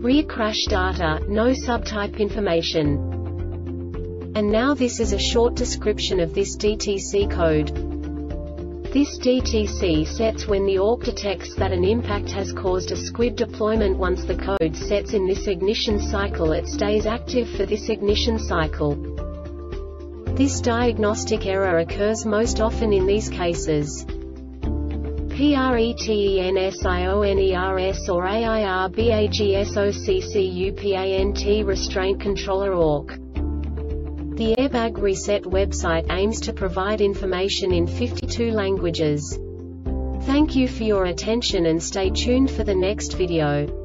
Rear crash data, no subtype information. And now this is a short description of this DTC code. This DTC sets when the ORC detects that an impact has caused a squib deployment once the code sets in this ignition cycle it stays active for this ignition cycle. This diagnostic error occurs most often in these cases. PRETENSIONERS or AIRBAGSOCCUPANT restraint controller ORC. The Airbag Reset website aims to provide information in 52 languages. Thank you for your attention and stay tuned for the next video.